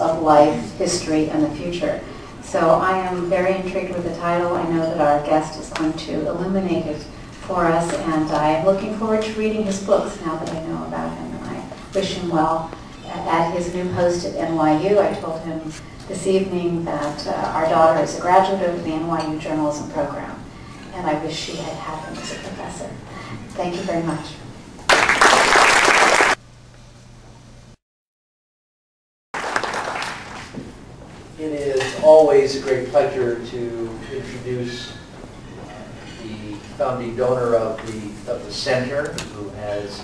of life, history, and the future. So I am very intrigued with the title. I know that our guest is going to illuminate it for us, and I'm looking forward to reading his books now that I know about him, and I wish him well at his new post at NYU. I told him this evening that uh, our daughter is a graduate of the NYU journalism program, and I wish she had had him as a professor. Thank you very much. It is always a great pleasure to introduce uh, the founding donor of the, of the center, who has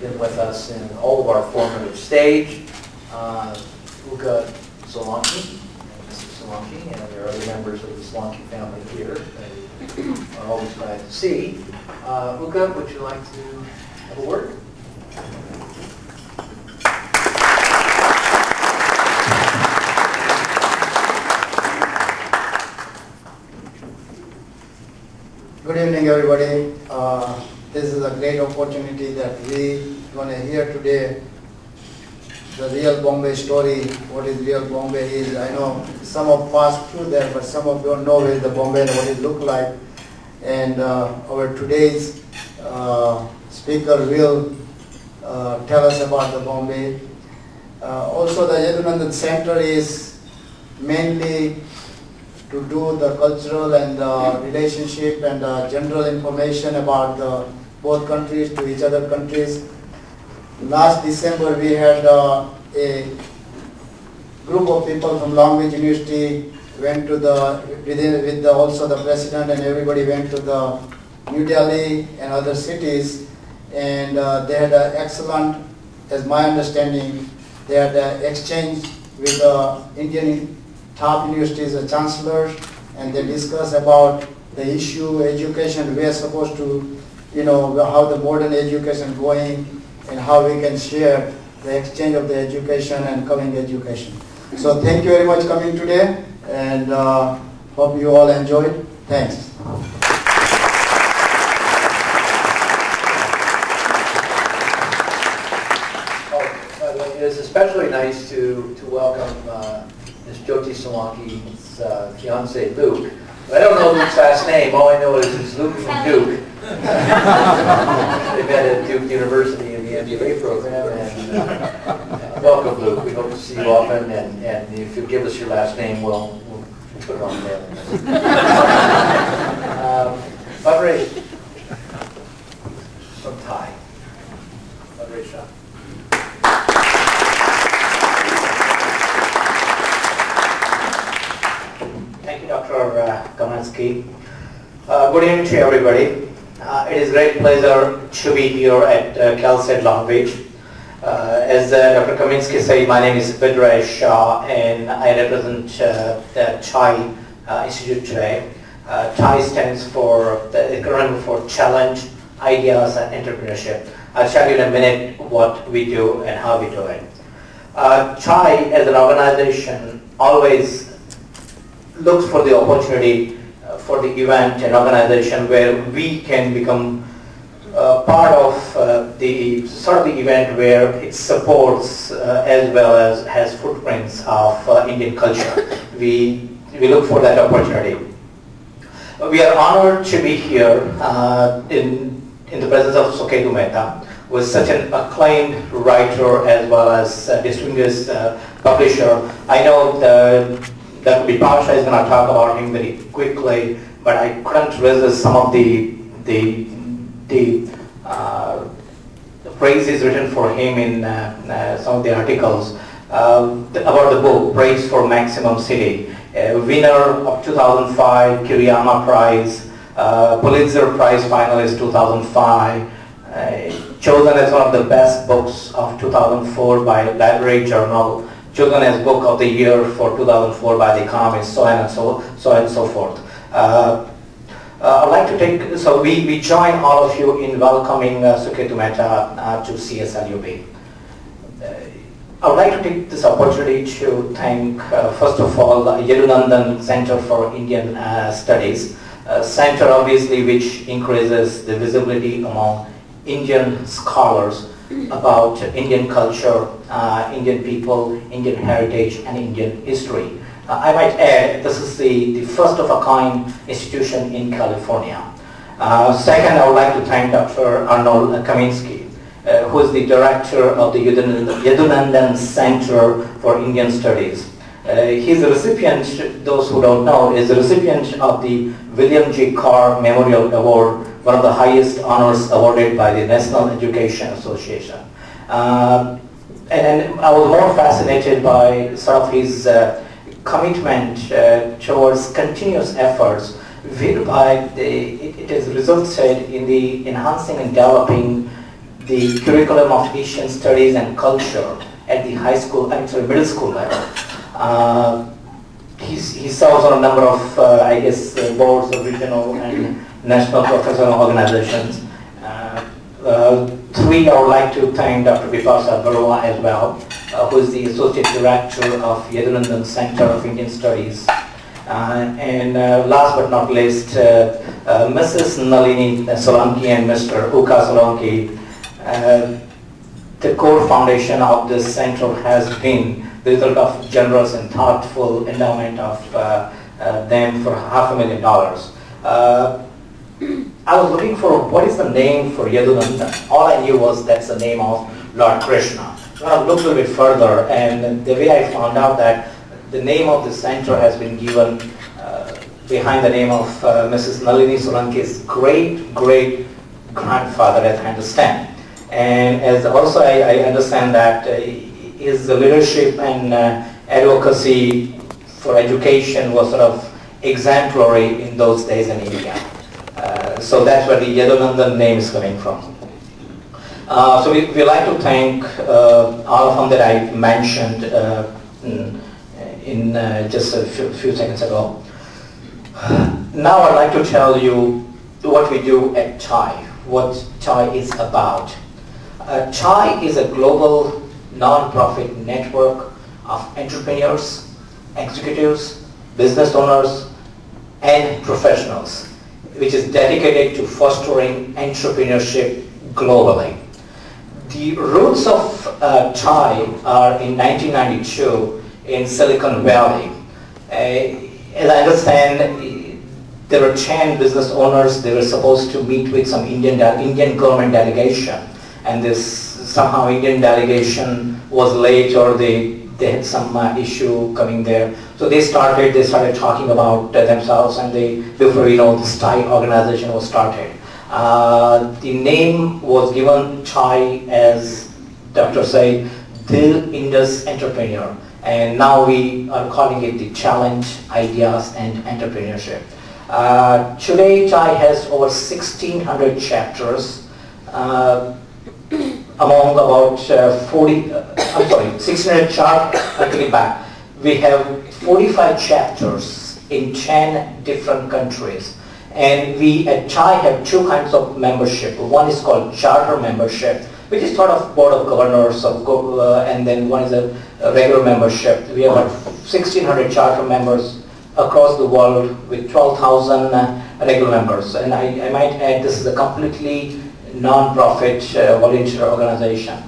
been with us in all of our formative stage, uh, Uka Solanki, Mrs. Solanki, and there are other members of the Solanki family here that are always glad to see. Uh, Uka, would you like to have a word? Good evening, everybody. Uh, this is a great opportunity that we to hear today the real Bombay story, what is real Bombay is. I know some of passed through there, but some of don't know where the Bombay and what it look like. And uh, our today's uh, speaker will uh, tell us about the Bombay. Uh, also, the Yadunandan Center is mainly to do the cultural and uh, relationship and uh, general information about the both countries to each other countries. Last December we had uh, a group of people from Long Beach University went to the with the, also the president and everybody went to the New Delhi and other cities and uh, they had an excellent, as my understanding, they had an exchange with the Indian top universities, the chancellors, and they discuss about the issue, education, we are supposed to, you know, how the modern education going and how we can share the exchange of the education and coming education. So thank you very much coming today and uh, hope you all enjoyed. Thanks. Oh, especially nice to, to welcome uh, Ms. Jyoti Solanki's uh, fiance, Luke. I don't know Luke's last name. All I know is it's Luke from Duke. they met at Duke University in the MBA program. And uh, welcome, Luke. We hope to see you often. And, and if you give us your last name, we'll, we'll put it on there. um, Padre from Thai. Padre Shah. Thank you, Dr. Uh, good evening to everybody. Uh, it is a great pleasure to be here at uh, State Long Beach. Uh, as uh, Dr. Kaminsky said, my name is Vidray Shah and I represent uh, the CHAI Institute today. CHAI stands for the acronym for Challenge, Ideas and Entrepreneurship. I'll tell you in a minute what we do and how we do it. Uh, CHAI as an organization always looks for the opportunity for the event and organization where we can become uh, part of uh, the sort of the event where it supports uh, as well as has footprints of uh, Indian culture. We, we look for that opportunity. We are honored to be here uh, in, in the presence of Suketu Mehta, who is such an acclaimed writer as well as a distinguished uh, publisher. I know the that Bipasha is going to talk about him very quickly, but I couldn't resist some of the the the, uh, the phrases written for him in uh, uh, some of the articles uh, about the book Praise for Maximum City, winner of 2005 Kiriyama Prize, uh, Pulitzer Prize finalist 2005. Uh, chosen as one of the best books of 2004 by Library Journal, chosen as book of the year for 2004 by The Economist, so on and so, so and so forth. Uh, uh, I'd like to take, so we, we join all of you in welcoming uh, Suketu Mehta uh, to CSULB. Uh, I would like to take this opportunity to thank, first of all, the Yadunandan Center for Indian Studies, center obviously which increases the visibility among Indian scholars about Indian culture, uh, Indian people, Indian heritage, and Indian history. Uh, I might add, this is the, the first of a kind institution in California. Uh, second, I would like to thank Dr. Arnold Kaminsky, who is the director of the Yadunandan Center for Indian Studies. Uh, he's a recipient, those who don't know, is a recipient of the William G. Carr Memorial Award, one of the highest honors awarded by the National Education Association. Uh, and, and, I was more fascinated by sort of his uh, commitment uh, towards continuous efforts whereby the, it, it has resulted in the enhancing and developing the curriculum of Asian studies and culture at the high school, actually middle school level. Uh, he serves on a number of, uh, I guess, uh, boards of regional and national professional organizations. Uh, uh, three, I would like to thank Dr. Bipasha Baruah as well, uh, who is the Associate Director of Yadunandan Center of Indian Studies. and last but not least, Mrs. Nalini Solanki and Mr. Uka Solanki, the core foundation of this center has been the result of generous and thoughtful endowment of uh, uh, them for half a million dollars. Uh, I was looking for what is the name for Yadunandan. All I knew was that's the name of Lord Krishna. So I looked a little bit further and the way I found out that the name of the center has been given uh, behind the name of uh, Mrs. Nalini Solanki's great great grandfather as I understand. And as also I, I understand that uh, his leadership and uh, advocacy for education was sort of exemplary in those days in India. Uh, so that's where the Yadunandan name is coming from. Uh, so we, we like to thank uh, all of them that I mentioned uh, in, in just a few, few seconds ago. Now I'd like to tell you what we do at CHAI, what CHAI is about. Uh, CHAI is a global non-profit network of entrepreneurs, executives, business owners, and professionals, which is dedicated to fostering entrepreneurship globally. The roots of uh, CHAI are in 1992 in Silicon Valley. Uh, as I understand, there were 10 business owners. They were supposed to meet with some Indian, Indian government delegation and this somehow Indian delegation was late or they, they had some uh, issue coming there. So they started, they started talking about themselves and they, before you know, this CHAI organization was started. Uh, the name was given CHAI as Dr. said, the Indus Entrepreneur. And now we are calling it the Challenge, Ideas and Entrepreneurship. Uh, today CHAI has over 1600 chapters. Uh, among about uh, 40, uh, I'm sorry, 600 chart, I'll back. We have 45 chapters in 10 different countries. And we at CHAI have two kinds of membership. One is called charter membership, which is sort of board of governors of uh, and then one is a, a, regular membership. We have about 1,600 charter members across the world with 12,000 uh, regular members. And I, I might add this is a completely non-profit uh, volunteer organization.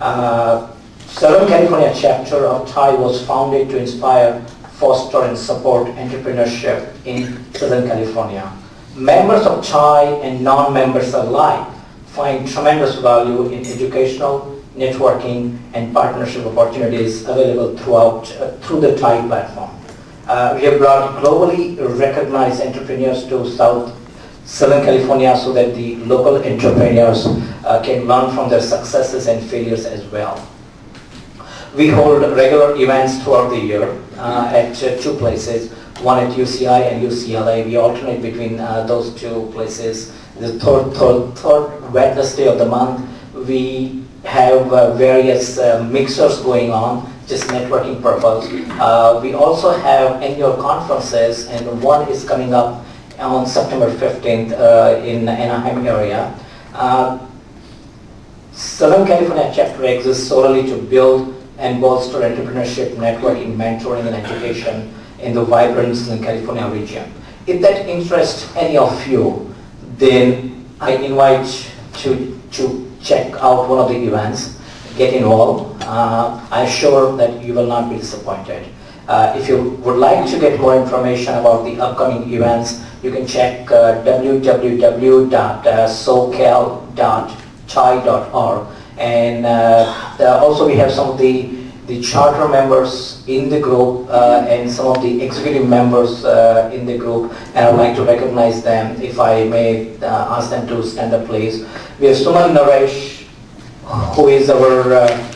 Uh, Southern California chapter of CHAI was founded to inspire, foster and support entrepreneurship in Southern California. Members of CHAI and non-members alike find tremendous value in educational, networking and partnership opportunities available throughout uh, through the CHAI platform. Uh, we have brought globally recognized entrepreneurs to South Southern California so that the local entrepreneurs uh, can learn from their successes and failures as well. We hold regular events throughout the year uh, at uh, two places, one at UCI and UCLA. We alternate between uh, those two places. The third, third, third Wednesday of the month, we have uh, various uh, mixers going on, just networking purpose. we also have annual conferences and one is coming up on September 15th uh, in Anaheim area. Uh, Southern California chapter exists solely to build and bolster entrepreneurship, networking, mentoring, and education in the vibrant Southern California region. If that interests any of you, then I invite to, to check out one of the events, get involved. Uh, I'm sure that you will not be disappointed. Uh, if you would like to get more information about the upcoming events, you can check uh, www.socal.chai.org and uh, also we have some of the the charter members in the group uh, and some of the executive members uh, in the group and I would like to recognize them if I may uh, ask them to stand up please. We have Suman Naresh who is our uh,